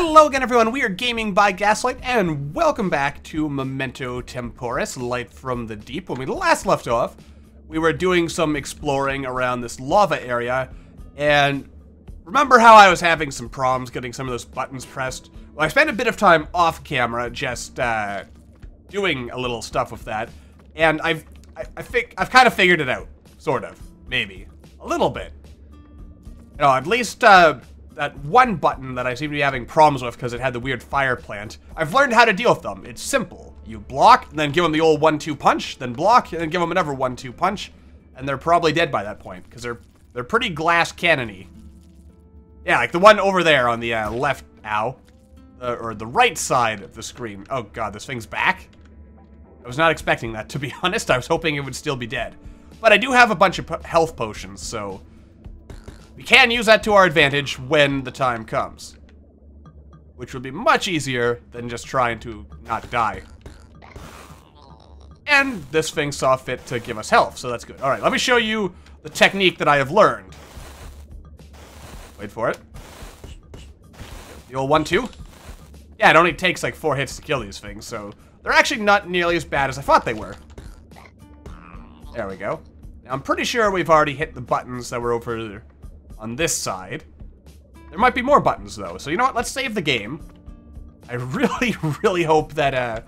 Hello again, everyone. We are Gaming by Gaslight, and welcome back to Momento Temporis, Light from the Deep. When we last left off, we were doing some exploring around this lava area, and remember how I was having some problems getting some of those buttons pressed? Well, I spent a bit of time off camera just uh, doing a little stuff with that, and I've I, I think I've kind of figured it out, sort of, maybe a little bit. You know, at least uh, that one button that I seem to be having problems with because it had the weird fire plant. I've learned how to deal with them. It's simple. You block, and then give them the old one-two punch, then block, and then give them another one-two punch, and they're probably dead by that point because they're they're pretty glass cannony. Yeah, like the one over there on the uh, left, ow, uh, or the right side of the screen. Oh god, this thing's back. I was not expecting that, to be honest. I was hoping it would still be dead. But I do have a bunch of health potions, so we can use that to our advantage when the time comes. Which would be much easier than just trying to not die. And this thing saw fit to give us health, so that's good. Alright, let me show you the technique that I have learned. Wait for it. The old one-two. Yeah, it only takes like four hits to kill these things, so they're actually not nearly as bad as I thought they were. There we go. Now, I'm pretty sure we've already hit the buttons that were over on this side. There might be more buttons, though. So you know what? Let's save the game. I really, really hope that uh,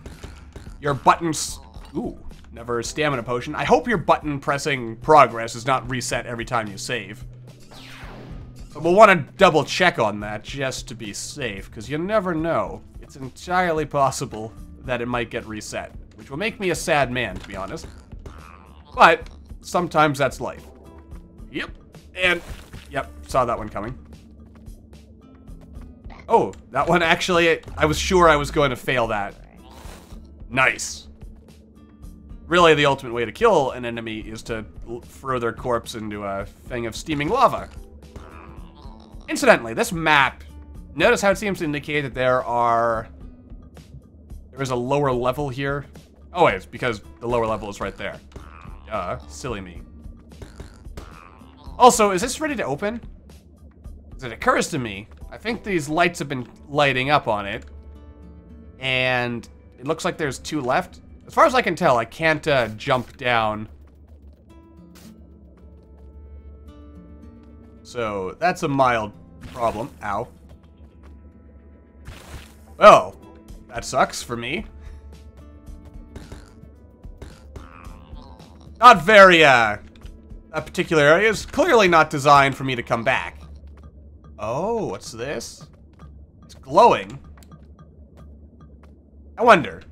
your buttons... Ooh, never stamina potion. I hope your button pressing progress is not reset every time you save. But we'll want to double check on that just to be safe, because you never know. It's entirely possible that it might get reset, which will make me a sad man, to be honest. But sometimes that's life. Yep. And, yep, saw that one coming. Oh, that one actually, I was sure I was going to fail that. Nice. Really, the ultimate way to kill an enemy is to throw their corpse into a thing of steaming lava. Incidentally, this map, notice how it seems to indicate that there are... There is a lower level here. Oh wait, it's because the lower level is right there. Uh, silly me. Also, is this ready to open? It occurs to me, I think these lights have been lighting up on it. And it looks like there's two left. As far as I can tell, I can't uh, jump down. So, that's a mild problem. Ow. Well, that sucks for me. Not very, uh... That particular area is clearly not designed for me to come back. Oh, what's this? It's glowing. I wonder.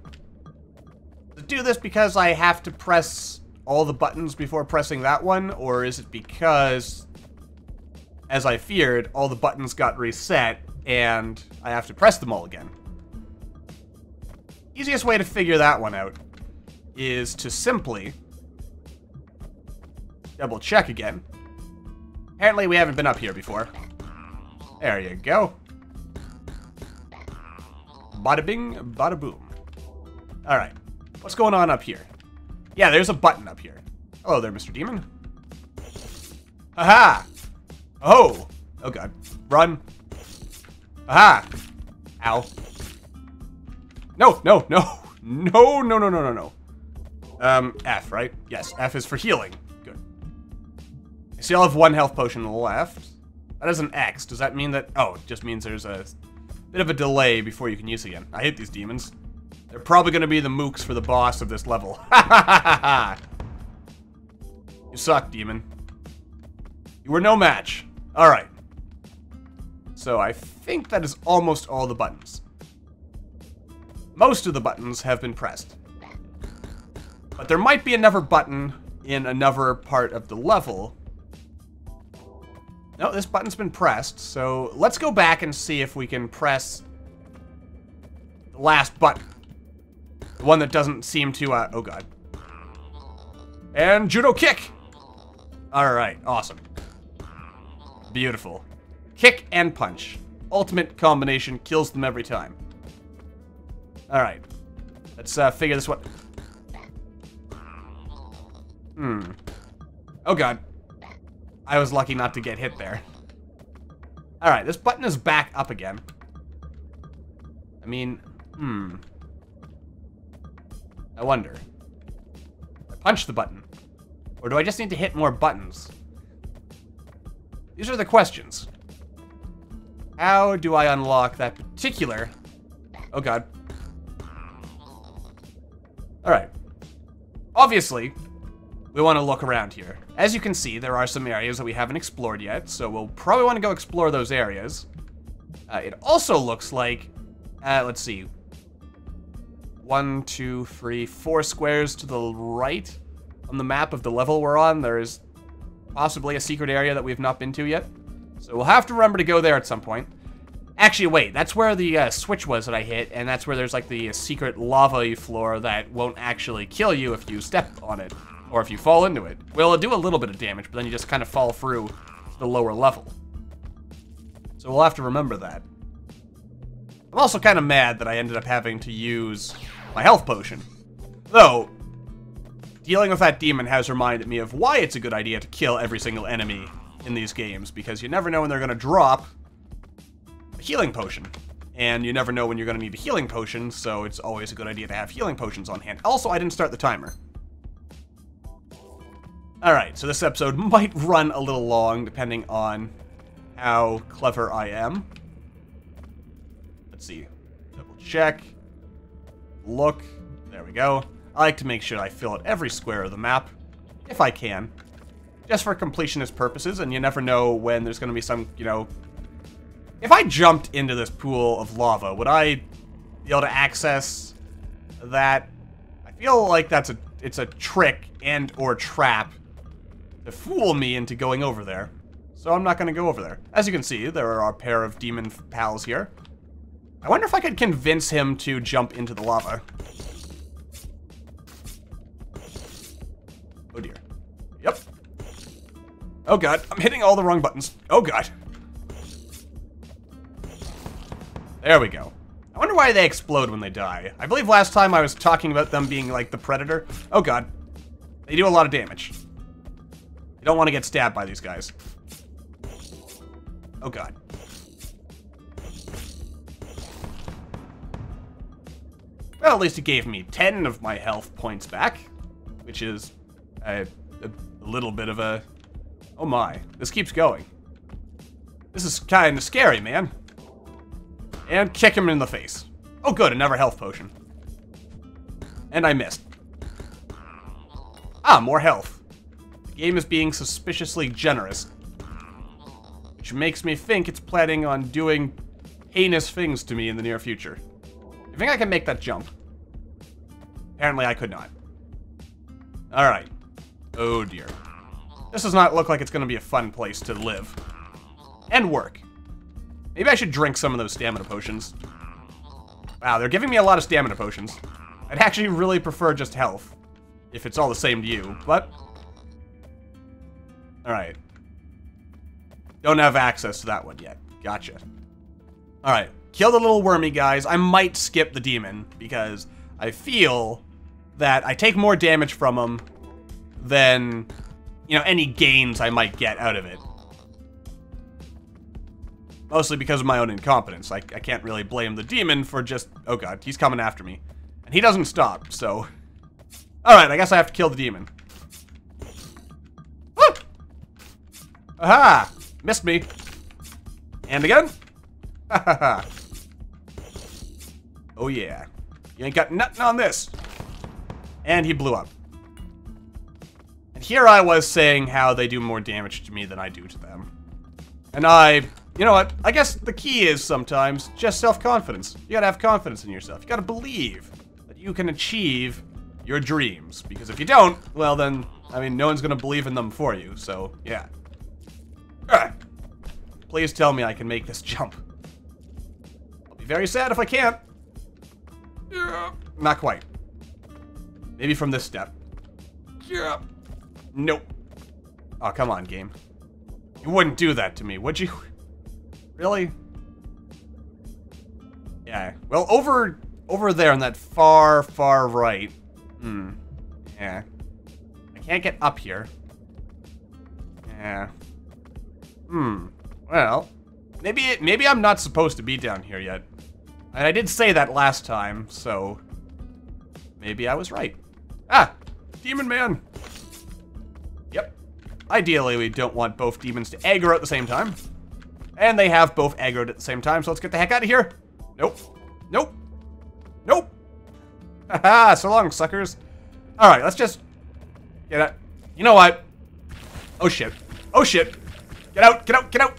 To do this because I have to press all the buttons before pressing that one? Or is it because, as I feared, all the buttons got reset and I have to press them all again? Easiest way to figure that one out is to simply Double check again. Apparently we haven't been up here before. There you go. Bada bing, bada boom. Alright. What's going on up here? Yeah, there's a button up here. Hello there, Mr. Demon. Aha! Oh! Oh god. Run. Aha! Ow. No, no, no. No, no, no, no, no, no. Um, F, right? Yes, F is for healing. I still have one health potion left. That is an X. Does that mean that... Oh, it just means there's a bit of a delay before you can use again. I hate these demons. They're probably going to be the mooks for the boss of this level. you suck, demon. You were no match. Alright. So I think that is almost all the buttons. Most of the buttons have been pressed. But there might be another button in another part of the level no, this button's been pressed, so let's go back and see if we can press the last button. The one that doesn't seem to, uh, oh god. And judo kick! Alright, awesome. Beautiful. Kick and punch. Ultimate combination kills them every time. Alright. Let's uh, figure this one. Hmm. Oh god. I was lucky not to get hit there. Alright, this button is back up again. I mean, hmm. I wonder. I punch the button. Or do I just need to hit more buttons? These are the questions. How do I unlock that particular... Oh god. Alright. Obviously, we want to look around here. As you can see, there are some areas that we haven't explored yet, so we'll probably want to go explore those areas. Uh, it also looks like, uh, let's see, one, two, three, four squares to the right on the map of the level we're on. There is possibly a secret area that we've not been to yet. So we'll have to remember to go there at some point. Actually, wait, that's where the uh, switch was that I hit, and that's where there's like the secret lava floor that won't actually kill you if you step on it, or if you fall into it. Well, it'll do a little bit of damage, but then you just kind of fall through the lower level. So we'll have to remember that. I'm also kind of mad that I ended up having to use my health potion. Though, dealing with that demon has reminded me of why it's a good idea to kill every single enemy in these games, because you never know when they're going to drop a healing potion. And you never know when you're going to need a healing potion, so it's always a good idea to have healing potions on hand. Also, I didn't start the timer. Alright, so this episode might run a little long, depending on how clever I am. Let's see. Double check. Look. There we go. I like to make sure I fill out every square of the map, if I can. Just for completionist purposes, and you never know when there's going to be some, you know, if I jumped into this pool of lava, would I be able to access that? I feel like that's a it's a trick and or trap to fool me into going over there. So I'm not going to go over there. As you can see, there are a pair of demon pals here. I wonder if I could convince him to jump into the lava. Oh dear. Yep. Oh god, I'm hitting all the wrong buttons. Oh god. There we go. I wonder why they explode when they die. I believe last time I was talking about them being like the Predator. Oh god. They do a lot of damage. You don't want to get stabbed by these guys. Oh god. Well, at least it gave me 10 of my health points back, which is a, a, a little bit of a... Oh my, this keeps going. This is kind of scary, man. And kick him in the face. Oh good, another health potion. And I missed. Ah, more health. Game is being suspiciously generous. Which makes me think it's planning on doing heinous things to me in the near future. You think I can make that jump? Apparently I could not. Alright. Oh dear. This does not look like it's going to be a fun place to live. And work. Maybe I should drink some of those stamina potions. Wow, they're giving me a lot of stamina potions. I'd actually really prefer just health. If it's all the same to you, but... Alright. Don't have access to that one yet. Gotcha. Alright. Kill the little wormy guys. I might skip the demon, because I feel that I take more damage from them than, you know, any gains I might get out of it. Mostly because of my own incompetence. I, I can't really blame the demon for just... Oh god, he's coming after me. And he doesn't stop, so... Alright, I guess I have to kill the demon. Aha! Missed me. And again? Oh yeah. You ain't got nothing on this. And he blew up. And here I was saying how they do more damage to me than I do to them. And I you know what? I guess the key is sometimes just self-confidence. You gotta have confidence in yourself. You gotta believe that you can achieve your dreams. Because if you don't, well then, I mean, no one's gonna believe in them for you, so, yeah. Please tell me I can make this jump. I'll be very sad if I can't. Yeah. Not quite. Maybe from this step. Yeah. Nope. Oh, come on, game. You wouldn't do that to me, would you? Really? Yeah. Well, over over there on that far, far right. Hmm. Yeah. I can't get up here. Yeah. Hmm. Well, maybe it, maybe I'm not supposed to be down here yet. And I did say that last time, so maybe I was right. Ah, Demon Man. Yep. Ideally, we don't want both demons to aggro at the same time. And they have both aggroed at the same time, so let's get the heck out of here. Nope. Nope. Nope. Haha, so long, suckers. Alright, let's just get out. You know what? Oh shit. Oh shit. Get out, get out, get out.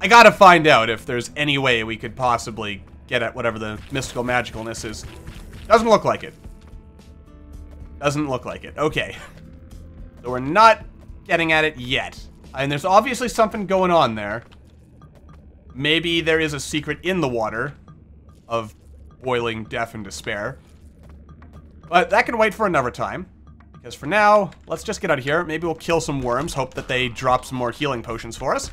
I gotta find out if there's any way we could possibly get at whatever the mystical magicalness is. Doesn't look like it. Doesn't look like it. Okay. So we're not getting at it yet. And there's obviously something going on there. Maybe there is a secret in the water of boiling death and despair. But that can wait for another time. Because for now, let's just get out of here. Maybe we'll kill some worms, hope that they drop some more healing potions for us.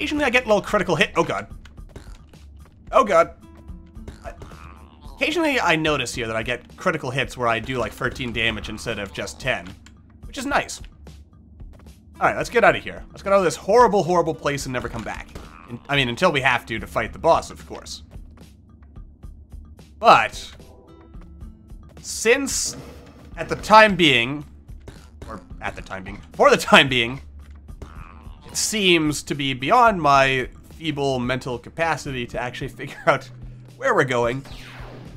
Occasionally I get a little critical hit. Oh god. Oh god. Occasionally I notice here that I get critical hits where I do like 13 damage instead of just 10. Which is nice. Alright, let's get out of here. Let's get out of this horrible, horrible place and never come back. I mean, until we have to to fight the boss, of course. But, since at the time being, or at the time being, for the time being, seems to be beyond my feeble mental capacity to actually figure out where we're going,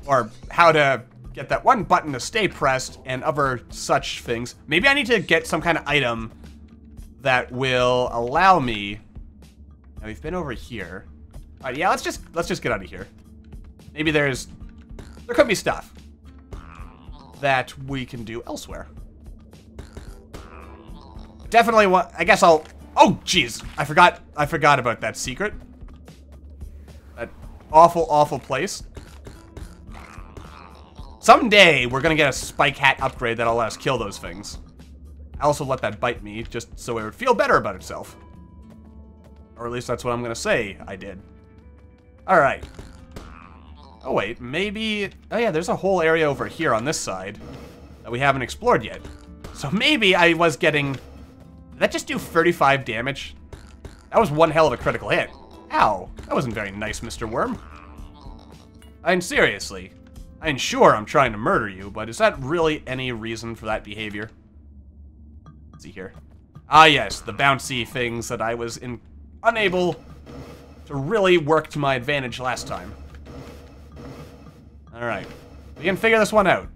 or how to get that one button to stay pressed, and other such things. Maybe I need to get some kind of item that will allow me... Now, we've been over here. Alright, yeah, let's just, let's just get out of here. Maybe there's... There could be stuff that we can do elsewhere. Definitely want... I guess I'll Oh, jeez. I forgot. I forgot about that secret. That awful, awful place. Someday, we're gonna get a spike hat upgrade that'll let us kill those things. I also let that bite me, just so it would feel better about itself. Or at least that's what I'm gonna say I did. Alright. Oh wait, maybe... Oh yeah, there's a whole area over here on this side that we haven't explored yet. So maybe I was getting that just do 35 damage? That was one hell of a critical hit. Ow, that wasn't very nice, Mr. Worm. I mean, seriously. I mean, sure, I'm trying to murder you, but is that really any reason for that behavior? Let's see here. Ah, yes, the bouncy things that I was in unable to really work to my advantage last time. Alright. We can figure this one out.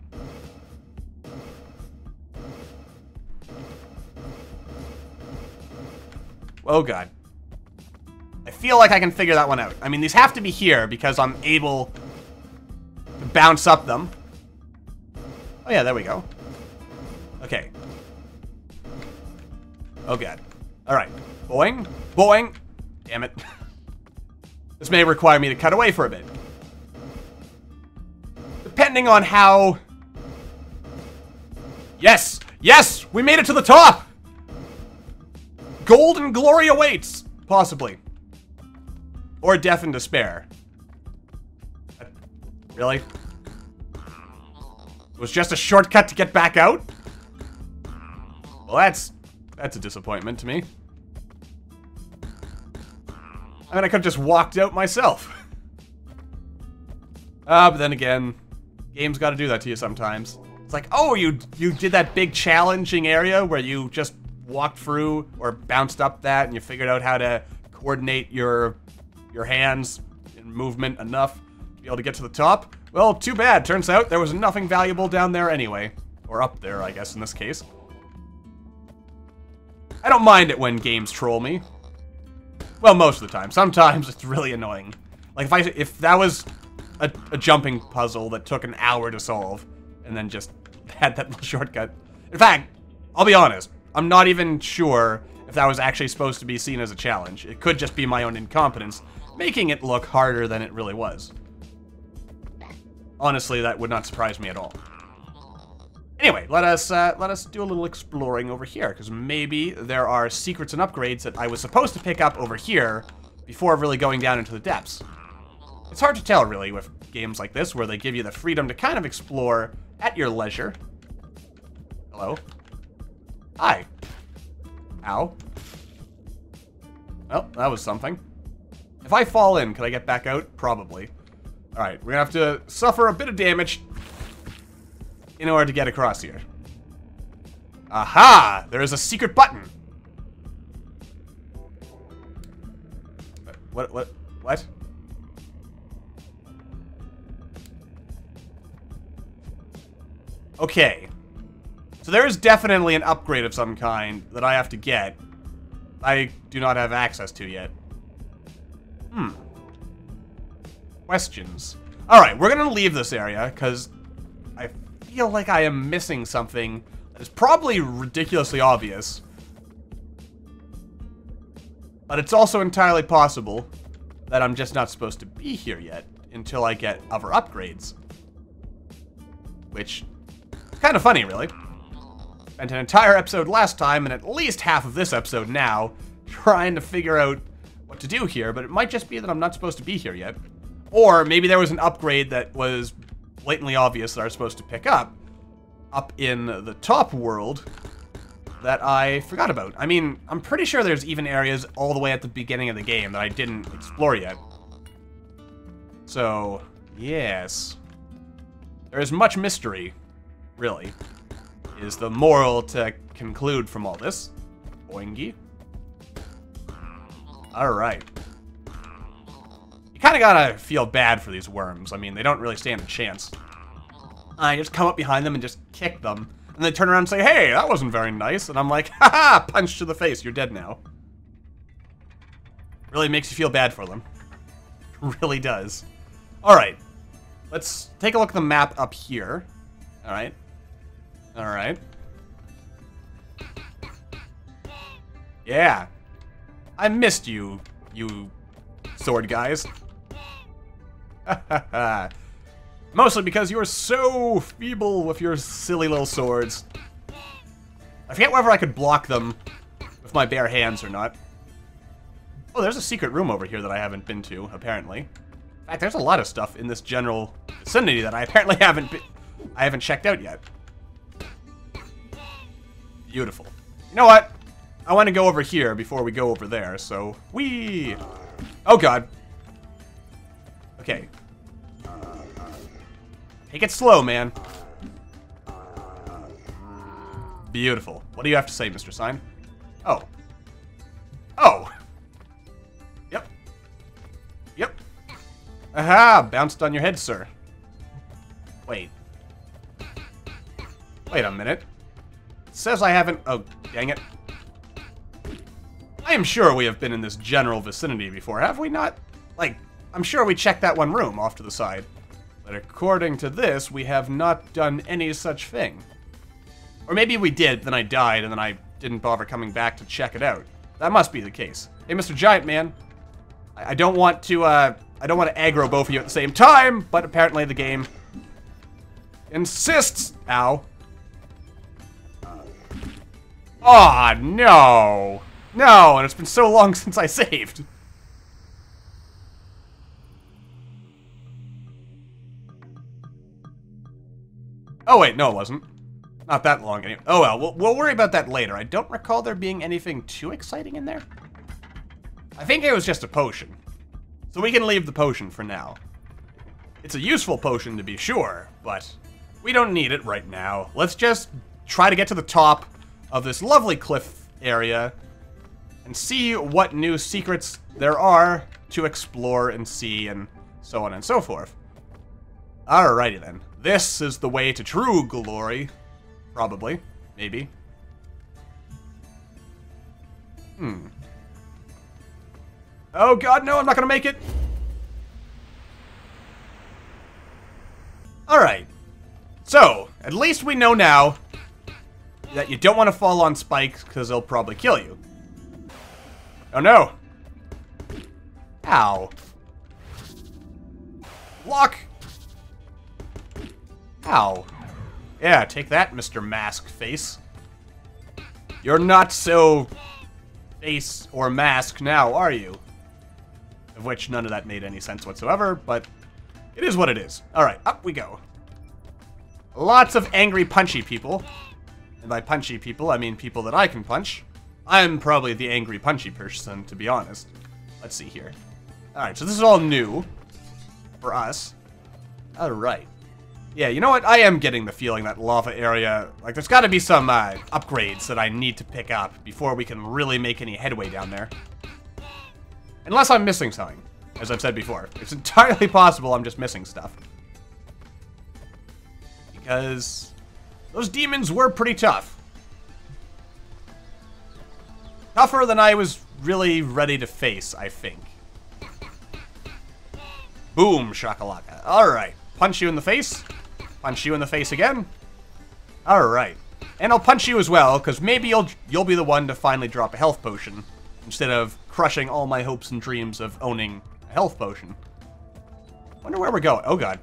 Oh god. I feel like I can figure that one out. I mean, these have to be here because I'm able to bounce up them. Oh yeah, there we go. Okay. Oh god. Alright. Boing. Boing. Damn it. this may require me to cut away for a bit. Depending on how... Yes! Yes! We made it to the top! Golden glory awaits! Possibly. Or death and despair. Really? It was just a shortcut to get back out? Well, that's... That's a disappointment to me. I mean, I could have just walked out myself. Ah, uh, but then again, games gotta do that to you sometimes. It's like, oh, you you did that big challenging area where you just walked through or bounced up that and you figured out how to coordinate your your hands and movement enough to be able to get to the top, well, too bad. Turns out there was nothing valuable down there anyway. Or up there, I guess, in this case. I don't mind it when games troll me. Well, most of the time. Sometimes it's really annoying. Like, if I if that was a, a jumping puzzle that took an hour to solve, and then just had that little shortcut. In fact, I'll be honest. I'm not even sure if that was actually supposed to be seen as a challenge. It could just be my own incompetence, making it look harder than it really was. Honestly, that would not surprise me at all. Anyway, let us uh, let us do a little exploring over here, because maybe there are secrets and upgrades that I was supposed to pick up over here before really going down into the depths. It's hard to tell, really, with games like this, where they give you the freedom to kind of explore at your leisure. Hello? Hi. Ow. Well, oh, that was something. If I fall in, can I get back out? Probably. Alright, we're gonna have to suffer a bit of damage in order to get across here. Aha! There is a secret button. What, what, what? Okay. So there is definitely an upgrade of some kind that I have to get. I do not have access to yet. Hmm. Questions. Alright, we're gonna leave this area, because I feel like I am missing something that is probably ridiculously obvious. But it's also entirely possible that I'm just not supposed to be here yet until I get other upgrades. Which, kind of funny, really. Spent an entire episode last time, and at least half of this episode now, trying to figure out what to do here, but it might just be that I'm not supposed to be here yet. Or maybe there was an upgrade that was blatantly obvious that I was supposed to pick up up in the top world that I forgot about. I mean, I'm pretty sure there's even areas all the way at the beginning of the game that I didn't explore yet. So, yes. There is much mystery, really, is the moral to conclude from all this. Boingy. Alright. You kind of gotta feel bad for these worms. I mean, they don't really stand a chance. I just come up behind them and just kick them. And they turn around and say, hey, that wasn't very nice. And I'm like, haha, punch to the face, you're dead now. Really makes you feel bad for them. really does. Alright. Let's take a look at the map up here. Alright. Alright. Yeah. I missed you, you sword guys. Mostly because you're so feeble with your silly little swords. I forget whether I could block them with my bare hands or not. Oh, there's a secret room over here that I haven't been to, apparently. In fact, there's a lot of stuff in this general vicinity that I apparently haven't been, I haven't checked out yet. Beautiful. You know what? I want to go over here before we go over there, so we. Oh god. Okay. Take it slow, man. Beautiful. What do you have to say, Mr. Sign? Oh. Oh! Yep. Yep. Aha! Bounced on your head, sir. Wait. Wait a minute. Says I haven't... Oh, dang it. I am sure we have been in this general vicinity before, have we not? Like, I'm sure we checked that one room off to the side. But according to this, we have not done any such thing. Or maybe we did, then I died, and then I didn't bother coming back to check it out. That must be the case. Hey, Mr. Giant Man. I, I don't want to, uh, I don't want to aggro both of you at the same time, but apparently the game insists. Ow. Aw, oh, no. No, and it's been so long since I saved. Oh, wait, no, it wasn't. Not that long anyway. Oh, well, well, we'll worry about that later. I don't recall there being anything too exciting in there. I think it was just a potion. So we can leave the potion for now. It's a useful potion to be sure, but we don't need it right now. Let's just try to get to the top of this lovely cliff area and see what new secrets there are to explore and see and so on and so forth. Alrighty then. This is the way to true glory. Probably. Maybe. Hmm. Oh god, no, I'm not gonna make it! Alright. So, at least we know now that you don't want to fall on spikes because they'll probably kill you. Oh no! Ow. Lock! Ow. Yeah, take that, Mr. Mask Face. You're not so face or mask now, are you? Of which none of that made any sense whatsoever, but it is what it is. Alright, up we go. Lots of angry punchy people. By punchy people, I mean people that I can punch. I'm probably the angry punchy person, to be honest. Let's see here. Alright, so this is all new for us. Alright. Yeah, you know what? I am getting the feeling that lava area, like there's got to be some uh, upgrades that I need to pick up before we can really make any headway down there. Unless I'm missing something, as I've said before. It's entirely possible I'm just missing stuff. Because those demons were pretty tough. Tougher than I was really ready to face, I think. Boom, shakalaka. Alright. Punch you in the face. Punch you in the face again. Alright. And I'll punch you as well, because maybe you'll you'll be the one to finally drop a health potion, instead of crushing all my hopes and dreams of owning a health potion. Wonder where we're going. Oh god.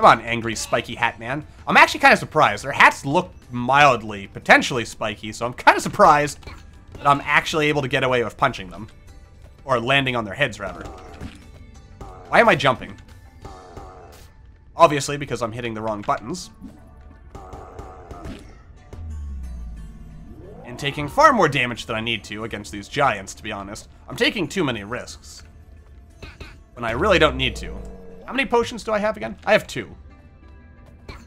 Come on, angry spiky hat man. I'm actually kind of surprised. Their hats look mildly, potentially spiky, so I'm kind of surprised that I'm actually able to get away with punching them. Or landing on their heads, rather. Why am I jumping? Obviously, because I'm hitting the wrong buttons. And taking far more damage than I need to against these giants, to be honest. I'm taking too many risks. When I really don't need to. How many potions do I have again? I have two.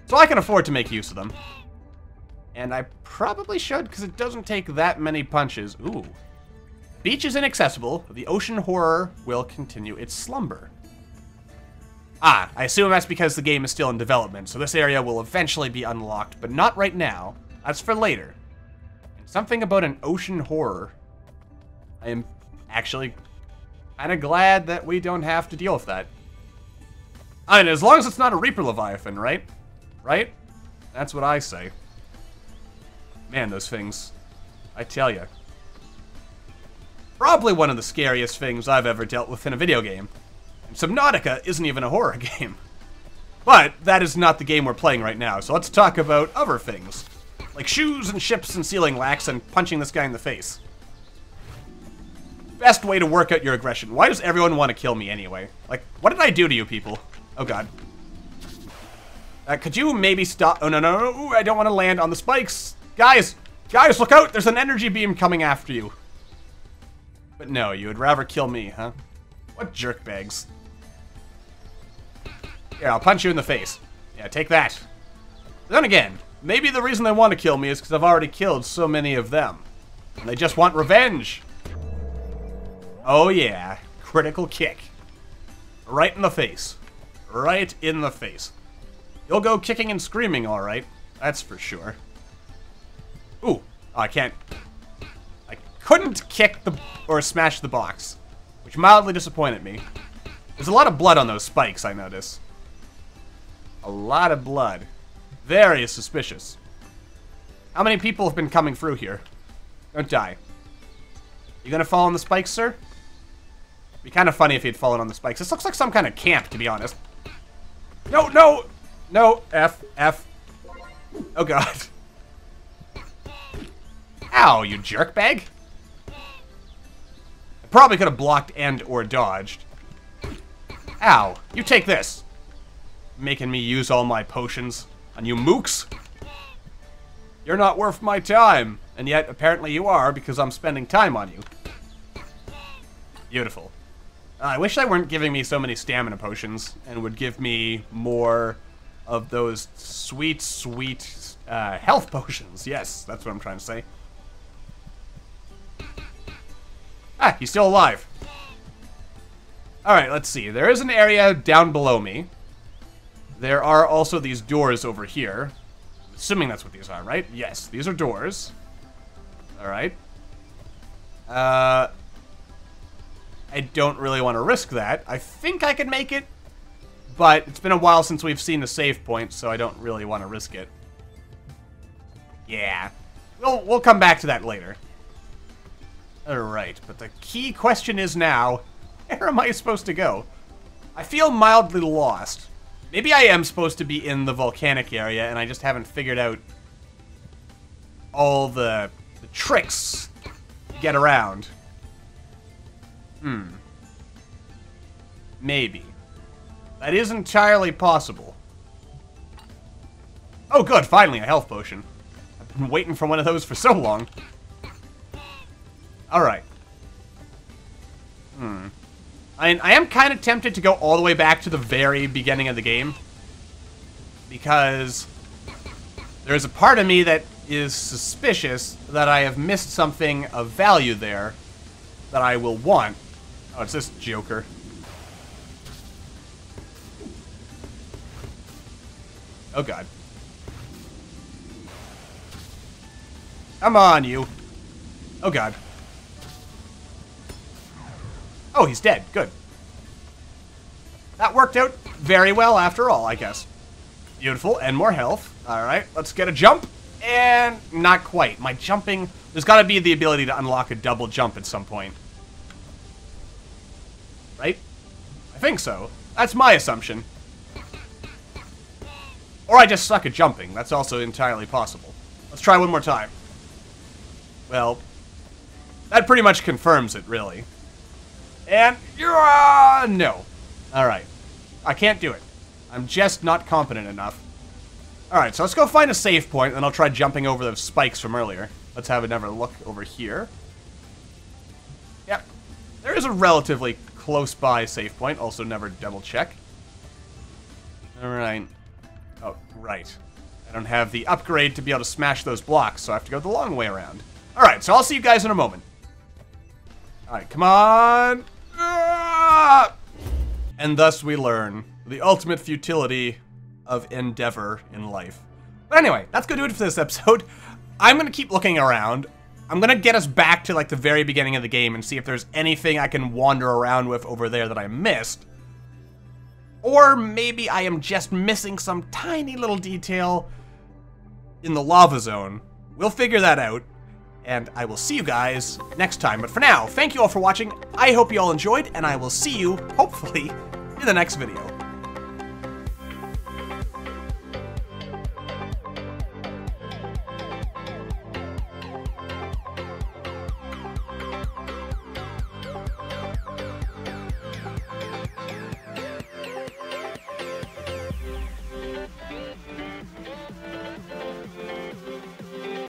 So I can afford to make use of them. And I probably should, because it doesn't take that many punches. Ooh. Beach is inaccessible. The ocean horror will continue its slumber. Ah, I assume that's because the game is still in development, so this area will eventually be unlocked, but not right now. That's for later. And something about an ocean horror. I am actually kind of glad that we don't have to deal with that. I mean, as long as it's not a Reaper Leviathan, right? Right? That's what I say. Man, those things. I tell you. Probably one of the scariest things I've ever dealt with in a video game. And Subnautica isn't even a horror game. But that is not the game we're playing right now, so let's talk about other things. Like shoes and ships and sealing wax and punching this guy in the face. Best way to work out your aggression. Why does everyone want to kill me anyway? Like, what did I do to you people? Oh god. Uh, could you maybe stop? Oh, no, no, no. Ooh, I don't want to land on the spikes. Guys! Guys, look out! There's an energy beam coming after you. But no, you would rather kill me, huh? What jerkbags. Here, I'll punch you in the face. Yeah, take that. Then again, maybe the reason they want to kill me is because I've already killed so many of them. And they just want revenge. Oh yeah, critical kick. Right in the face. Right in the face. You'll go kicking and screaming, alright. That's for sure. Ooh, oh, I can't. I couldn't kick the or smash the box, which mildly disappointed me. There's a lot of blood on those spikes, I notice. A lot of blood. Very suspicious. How many people have been coming through here? Don't die. You gonna fall on the spikes, sir? Be kind of funny if he'd fallen on the spikes. This looks like some kind of camp, to be honest. No, no! No! F, F. Oh god. Ow, you jerkbag! I probably could have blocked and or dodged. Ow, you take this. Making me use all my potions on you mooks. You're not worth my time. And yet, apparently you are, because I'm spending time on you. Beautiful. Uh, I wish they weren't giving me so many stamina potions, and would give me more of those sweet, sweet uh, health potions. Yes, that's what I'm trying to say. Ah, he's still alive. Alright, let's see. There is an area down below me. There are also these doors over here. Assuming that's what these are, right? Yes, these are doors. Alright. Uh, I don't really want to risk that. I think I can make it, but it's been a while since we've seen the save point, so I don't really want to risk it. Yeah. We'll, we'll come back to that later. Alright, but the key question is now, where am I supposed to go? I feel mildly lost. Maybe I am supposed to be in the volcanic area, and I just haven't figured out all the, the tricks to get around. Hmm. Maybe. That is entirely possible. Oh good, finally a health potion. I've been waiting for one of those for so long. Alright. Hmm. I, I am kind of tempted to go all the way back to the very beginning of the game. Because there's a part of me that is suspicious that I have missed something of value there that I will want. Oh, it's this Joker. Oh, God. Come on, you. Oh, God. Oh, he's dead. Good. That worked out very well after all, I guess. Beautiful, and more health. Alright, let's get a jump. And not quite. My jumping... There's got to be the ability to unlock a double jump at some point. Right? I think so. That's my assumption. Or I just suck at jumping. That's also entirely possible. Let's try one more time. Well, that pretty much confirms it, really. And, you're uh, no. Alright. I can't do it. I'm just not competent enough. Alright, so let's go find a save point, and I'll try jumping over those spikes from earlier. Let's have another look over here. Yep. There is a relatively close by save point, also never double check. Alright. Oh, right. I don't have the upgrade to be able to smash those blocks, so I have to go the long way around. Alright, so I'll see you guys in a moment. Alright, come on! Ah! And thus we learn the ultimate futility of endeavor in life. But anyway, that's gonna do it for this episode. I'm gonna keep looking around. I'm gonna get us back to like the very beginning of the game and see if there's anything I can wander around with over there that I missed. Or maybe I am just missing some tiny little detail in the lava zone. We'll figure that out and I will see you guys next time. But for now, thank you all for watching. I hope you all enjoyed, and I will see you, hopefully, in the next video.